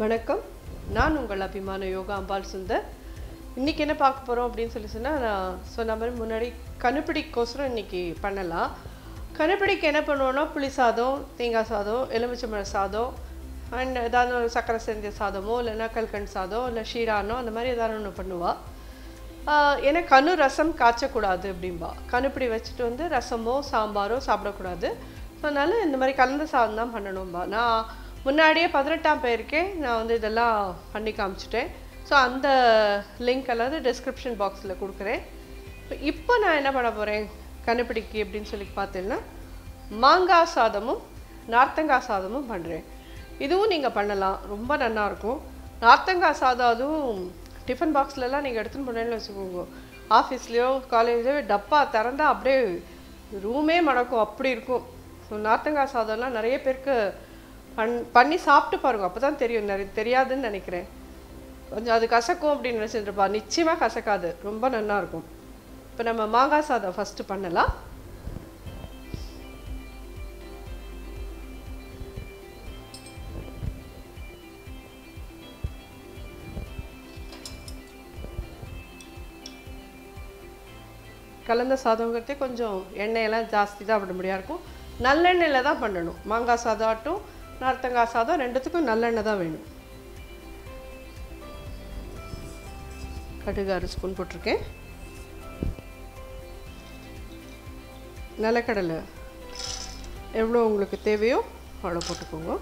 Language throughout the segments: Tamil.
வணக்கம். நான் உங்கள் அபிமான யோகா அம்பாள் சுந்தர். இன்றைக்கி என்ன பார்க்க போகிறோம் அப்படின்னு சொல்லி சொன்னால் நான் சொன்ன மாதிரி முன்னாடி கணுப்பிடிக்கோசரம் இன்றைக்கி பண்ணலாம். கணுப்பிடிக்கு என்ன பண்ணுவோன்னா புளி சாதம் தேங்காய் சாதம் எலுமிச்சம்பழ சாதம் அண்ட் ஏதாவது ஒரு சக்கரை செஞ்ச சாதமோ இல்லைன்னா கல்கண் சாதம் இல்லை ஷீரானோ அந்த மாதிரி ஏதாவது ஒன்று பண்ணுவாள் ஏன்னா கணு ரசம் காய்ச்சக்கூடாது அப்படிம்பா. கணுப்பிடி வச்சுட்டு வந்து ரசமோ சாம்பாரோ சாப்பிடக்கூடாது. ஸோ அதனால் இந்த மாதிரி கலந்த சாதம் தான் பண்ணணும்பா. நான் முன்னாடியே பதினெட்டாம் பேருக்கே நான் வந்து இதெல்லாம் பண்ணி காமிச்சிட்டேன். ஸோ அந்த லிங்க் அல்லது டிஸ்கிரிப்ஷன் பாக்ஸில் கொடுக்குறேன். இப்போ இப்போ நான் என்ன பண்ண போகிறேன் கண்டுபிடிக்கி அப்படின்னு சொல்லி பார்த்தீங்கன்னா மாங்காய் சாதமும் நார்த்தங்காய் சாதமும் பண்ணுறேன் இதுவும் நீங்கள் பண்ணலாம். ரொம்ப நல்லாயிருக்கும் நார்த்தங்காய் சாதம் அதுவும் டிஃபன் பாக்ஸ்லலாம் நீங்கள் எடுத்துன்னு போனேன்னு வச்சுக்கோங்க. ஆஃபீஸ்லேயோ காலேஜ்லேயோ டப்பா திறந்தால் அப்படியே ரூமே மடக்கும் அப்படி இருக்கும். ஸோ நார்த்தங்காய் சாதம்லாம் நிறைய பேருக்கு பண் பண்ணி சாப்பிட்டு பாருங்க. அப்போ தான் தெரியும். நிறைய தெரியாதுன்னு நினைக்கிறேன். கொஞ்சம் அது கசக்கும் அப்படின்னு நினச்சிட்டுருப்பா நிச்சயமாக கசக்காது. ரொம்ப நல்லா இருக்கும். இப்போ நம்ம மாங்காய் சாதம் ஃபஸ்ட்டு பண்ணலாம். கலந்த சாதங்கிறதே கொஞ்சம் எண்ணெயெல்லாம் ஜாஸ்தி தான் விட முடியா இருக்கும். நல்லெண்ணெயில் தான் பண்ணணும். மாங்காய் சாதம் ஆட்டும் நார்த்தங்காய் சாதம் ரெண்டுத்துக்கும் நல்லெண்ணெய் தான் வேணும். கடுகு அரை ஸ்பூன் போட்டிருக்கேன். நிலக்கடலை எவ்வளோ உங்களுக்கு தேவையோ அவ்வளோ போட்டுக்கோங்க.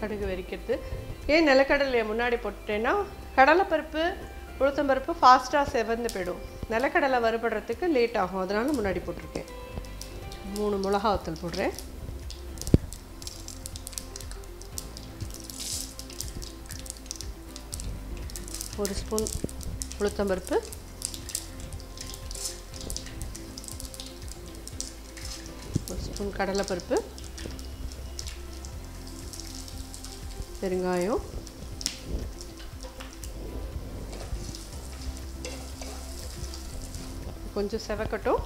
கடுகு வெறிக்கிறது. ஏன் நிலக்கடலையை முன்னாடி போட்டுட்டேன்னா கடலைப்பருப்பு உளுத்தம்பருப்பு ஃபாஸ்ட்டாக செவந்து போயிடும். நிலக்கடலை வறுபடுறதுக்கு லேட் ஆகும். அதனால முன்னாடி போட்டிருக்கேன். மூணு மிளகாவத்தல் போடுறேன். ஒரு ஸ்பூன் உளுத்தம்பருப்பு. ஒரு ஸ்பூன் கடலைப்பருப்பு. பெருங்காயம். கொஞ்சம் செவக்கட்டும்.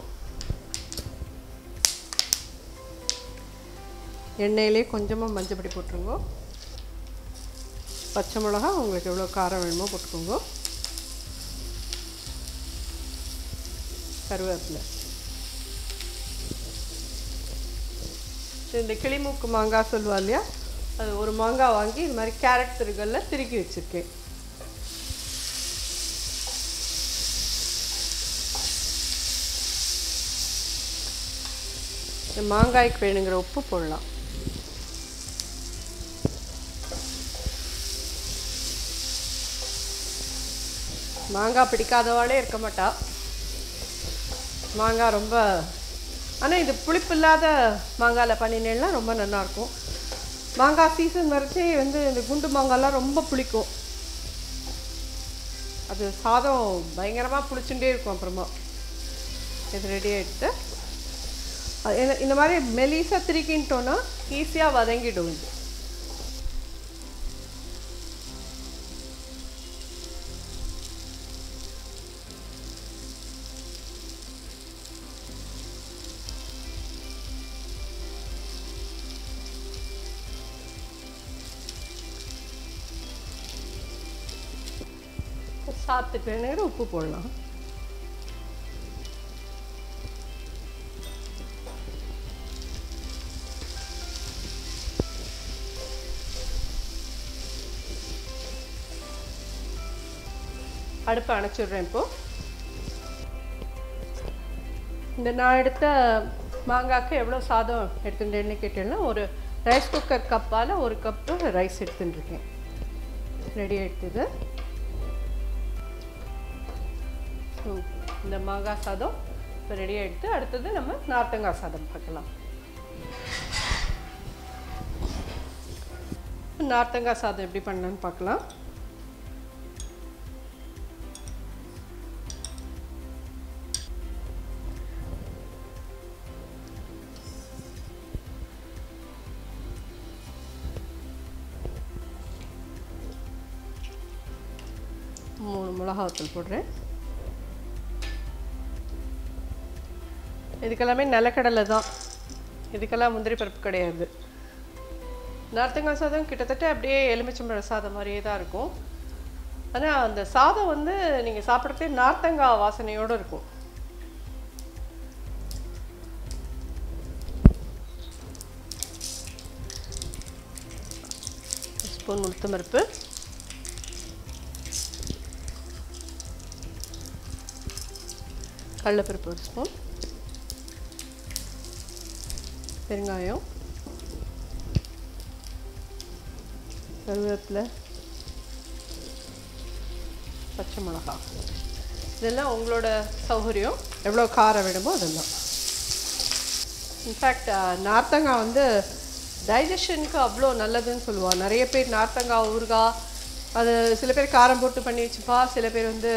எண்ணெயிலே கொஞ்சமாக மஞ்சள் பொடி போட்டுருங்க. பச்சை மிளகா உங்களுக்கு எவ்வளோ காரம் வேணுமோ போட்டுக்கோங்க. கருவேப்பிலை. இந்த கிளிமூக்கு மாங்காய் சொல்லுவா இல்லையா? அது ஒரு மாங்காய் வாங்கி இது மாதிரி கேரட் திருகல்ல திருக்கி வச்சுருக்கேன். இந்த மாங்காய்க்கு வேணுங்கிற உப்பு போடலாம். மாங்காய் பிடிக்காதவாளே இருக்க மாட்டா. மாங்காய் ரொம்ப ஆனால் இது புளிப்பு இல்லாத மாங்காயில் பண்ணினேன்னா ரொம்ப நல்லாயிருக்கும் மாங்காய் சீசன் வரைச்சி வந்து இந்த குண்டு மாங்காய்லாம் ரொம்ப புளிக்கும். அது சாதம் பயங்கரமாக புளிச்சுட்டே இருக்கும் அப்புறமா. இது ரெடி ஆகிடுத்து அது என்ன- இந்த மாதிரி மெலிசாக திரிக்கின்ட்டோன்னா ஈஸியாக வதங்கிடும் இது. சாத்துக்கு வேணுங்கிற உப்பு போடலாம். அடுப்பை அணைச்சிடுறேன் இப்போ. இந்த நான் எடுத்த மாங்காய்க்கு எவ்வளோ சாதம் எடுத்துட்டேன்னு கேட்டேன்னா ஒரு ரைஸ் குக்கர் கப்பால் ஒரு கப்பு ரைஸ் எடுத்துட்டுருக்கேன். ரெடி ஆகிடுது இந்த மாங்காய் சாதம் இப்போ ரெடி எடுத்து அடுத்தது நம்ம நார்த்தங்காய் சாதம் பார்க்கலாம். நார்த்தங்காய் சாதம் எப்படி பண்ணலான்னு பார்க்கலாம். மூணு மிளகாத்தூள் போடுறேன். இதுக்கெல்லாமே நிலக்கடலை தான். இதுக்கெல்லாம் முந்திரி பருப்பு கிடையாது. நார்த்தங்காய் சாதம் கிட்டத்தட்ட அப்படியே எலுமிச்சம்பழ சாதம் மாதிரியே தான் இருக்கும். ஆனால் அந்த சாதம் வந்து நீங்கள் சாப்பிட்றதே நார்த்தங்காய் வாசனையோடு இருக்கும். ஸ்பூன் உளுத்தம் பருப்பு கடலைப்பருப்பு ஒரு ஸ்பூன். பெருங்காயம் கருவேப்பிலை பச்சை மிளகா இதெல்லாம் உங்களோட சௌகரியம். எவ்வளோ காரம் வேணுமோ அதெல்லாம். இன்ஃபேக்ட் நார்த்தங்காய் வந்து டைஜஷனுக்கு அவ்வளோ நல்லதுன்னு சொல்லுவாள் நிறைய பேர் நார்த்தங்காய் ஊறுகாய் அது சில பேர் காரம் போட்டு பண்ணி வச்சுப்பா. சில பேர் வந்து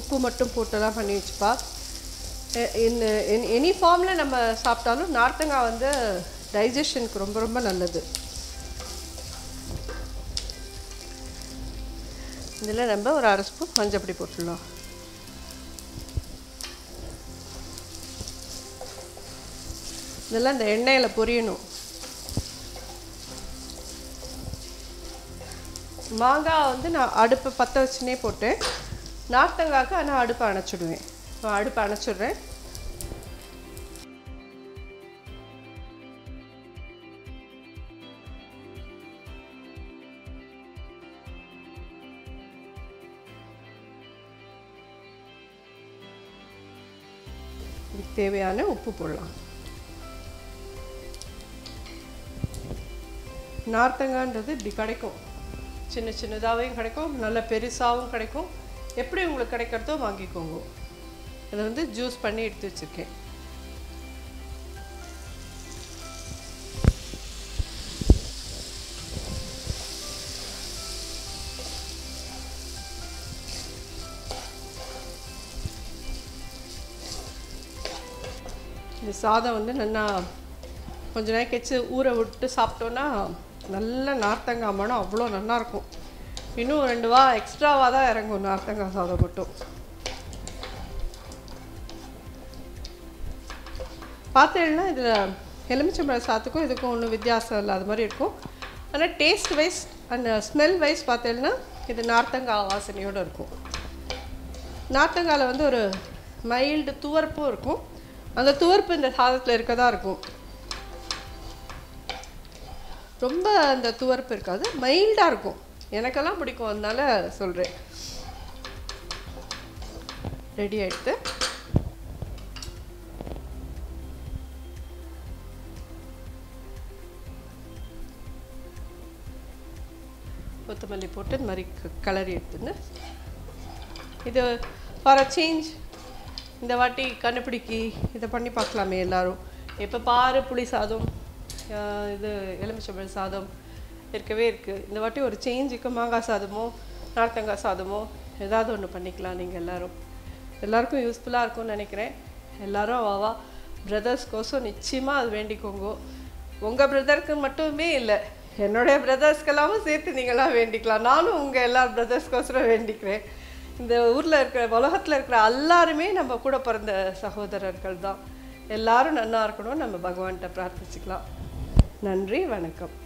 உப்பு மட்டும் போட்டுலாம் பண்ணி வச்சுப்பா. எனி ஃபார்மில் நம்ம சாப்பிட்டாலும் நார்த்தங்காய் வந்து டைஜஷனுக்கு ரொம்ப ரொம்ப நல்லது. இதில் நம்ம ஒரு அரை ஸ்பூன் மஞ்சப்பொடி போட்டுடலாம். இதெல்லாம் இந்த எண்ணெயில் பொரியணும். மாங்காய் வந்து நான் அடுப்பை பற்ற வச்சுனே போட்டேன். நார்த்தங்காய்க்கு ஆனால் அடுப்பை அணைச்சிடுவேன். அடுப்பு அணைச்சிடுறேன். இதுக்கு தேவையான உப்பு போடலாம். நார்த்தங்கான்றது இப்படி கிடைக்கும். சின்ன சின்னதாகவும் கிடைக்கும் நல்ல பெருசாகவும் கிடைக்கும். எப்படி உங்களுக்கு கிடைக்கிறதோ வாங்கிக்கோங்க. இதை வந்து ஜூஸ் பண்ணி எடுத்து வச்சுருக்கேன். இந்த சாதம் வந்து நல்லா கொஞ்ச நேரம் கழிச்சு ஊற விட்டு சாப்பிட்டோன்னா நல்ல நார்த்தங்காய் மனம் அவ்வளோ நல்லாயிருக்கும் இன்னும் ரெண்டு வா எக்ஸ்ட்ராவாக தான் இறங்கும் நார்த்தங்காய் சாதம் மட்டும். பார்த்தேன்னா இதில் எலுமிச்சம்பழ சாத்துக்கும் இதுக்கும் ஒன்றும் வித்தியாசம் இல்லாத மாதிரி இருக்கும். ஆனால் டேஸ்ட் வைஸ் அந்த ஸ்மெல் வைஸ் பார்த்தீங்கன்னா இது நார்த்தங்காய் வாசனையோடு இருக்கும். நார்த்தங்காயில் வந்து ஒரு மைல்டு துவர்ப்பும் இருக்கும். அந்த துவர்ப்பு இந்த சாதத்தில் இருக்க தான் இருக்கும். ரொம்ப அந்த துவர்ப்பு இருக்காது மைல்டாக இருக்கும். எனக்கெல்லாம் பிடிக்கும் அதனால சொல்கிறேன் ரெடி ஆகிடுது கொத்தமல்லி போட்டு இந்த மாதிரி க- கிளறி எடுத்துன்னு. இது ஃபார் அ சேஞ்ச் இந்த வாட்டி கண்டுபிடிக்கி. இதை பண்ணி பார்க்கலாமே எல்லோரும். எப்போ பாரு புளி சாதம் இது எலுமிச்சம்பழ சாதம் இருக்கவே இருக்குது இந்த வாட்டி ஒரு சேஞ்சுக்கு மாங்காய் சாதமோ நார்த்தங்காய் சாதமோ ஏதாவது ஒன்று பண்ணிக்கலாம் நீங்கள் எல்லோரும். எல்லாருக்கும் யூஸ்ஃபுல்லாக இருக்கும்னு நினைக்கிறேன். எல்லாரும் வாவா பிரதர்ஸ்கோசம் நிச்சயமாக அது வேண்டிக்கோங்க. உங்கள் பிரதருக்கு மட்டுமே இல்லை. என்னுடைய பிரதர்ஸ்க்கெல்லாமும் சேர்த்து நீங்களாம் வேண்டிக்கலாம். நானும் உங்கள் எல்லா பிரதர்ஸ்க்கோசரம் வேண்டிக்கிறேன். இந்த ஊரில் இருக்கிற உலகத்தில் இருக்கிற எல்லாருமே நம்ம கூட பிறந்த சகோதரர்கள் தான் எல்லாரும் நல்லா இருக்கணும் நம்ம பகவான்கிட்ட பிரார்த்திச்சுக்கலாம். நன்றி வணக்கம்.